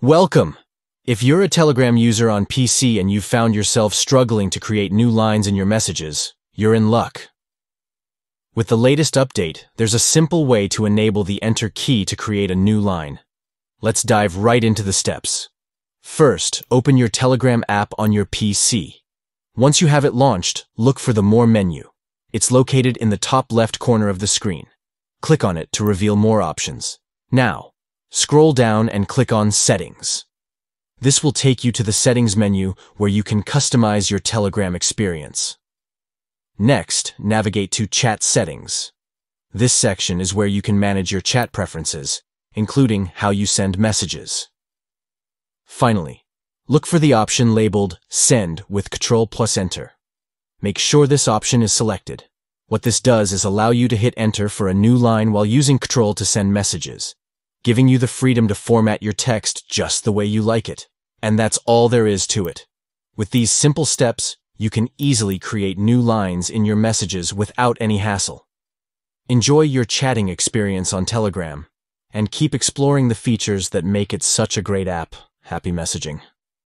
Welcome! If you're a Telegram user on PC and you've found yourself struggling to create new lines in your messages, you're in luck. With the latest update, there's a simple way to enable the Enter key to create a new line. Let's dive right into the steps. First, open your Telegram app on your PC. Once you have it launched, look for the More menu. It's located in the top left corner of the screen. Click on it to reveal more options. Now, scroll down and click on Settings. This will take you to the Settings menu where you can customize your Telegram experience. Next, navigate to Chat Settings. This section is where you can manage your chat preferences, including how you send messages. Finally, look for the option labeled Send with Control plus Enter. Make sure this option is selected. What this does is allow you to hit Enter for a new line while using Control to send messages, giving you the freedom to format your text just the way you like it. And that's all there is to it. With these simple steps, you can easily create new lines in your messages without any hassle. Enjoy your chatting experience on Telegram, and keep exploring the features that make it such a great app. Happy messaging.